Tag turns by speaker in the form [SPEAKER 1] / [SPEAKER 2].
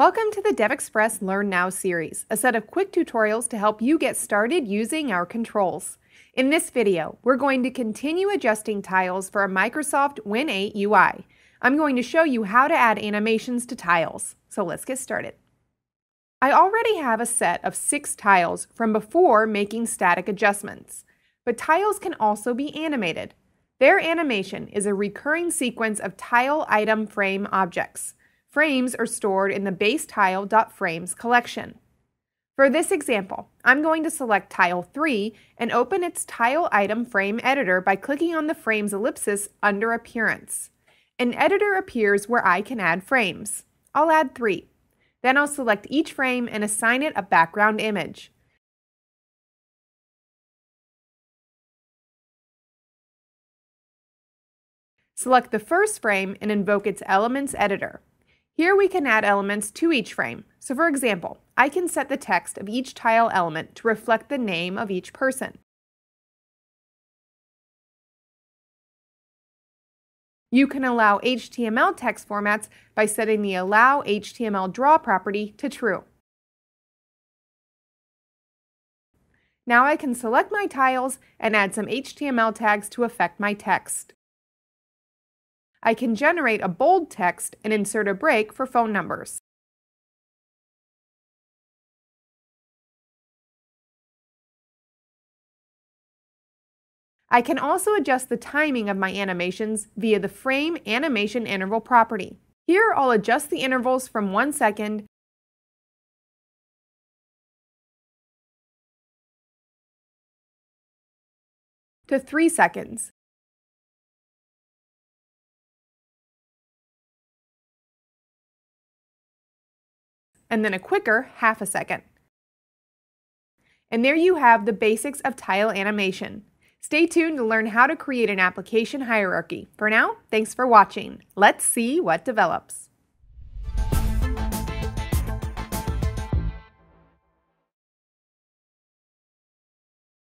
[SPEAKER 1] Welcome to the DevExpress Learn Now series, a set of quick tutorials to help you get started using our controls. In this video, we're going to continue adjusting tiles for a Microsoft Win 8 UI. I'm going to show you how to add animations to tiles, so let's get started. I already have a set of six tiles from before making static adjustments, but tiles can also be animated. Their animation is a recurring sequence of tile item frame objects. Frames are stored in the base tile.frames collection. For this example, I'm going to select tile 3 and open its tile item frame editor by clicking on the frames ellipsis under appearance. An editor appears where I can add frames. I'll add 3. Then I'll select each frame and assign it a background image. Select the first frame and invoke its Elements editor. Here we can add elements to each frame. So for example, I can set the text of each tile element to reflect the name of each person. You can allow HTML text formats by setting the Allow HTML Draw property to True. Now I can select my tiles and add some HTML tags to affect my text. I can generate a bold text and insert a break for phone numbers. I can also adjust the timing of my animations via the Frame Animation Interval property. Here I'll adjust the intervals from 1 second to 3 seconds. And then a quicker half a second. And there you have the basics of tile animation. Stay tuned to learn how to create an application hierarchy. For now, thanks for watching. Let's see what develops.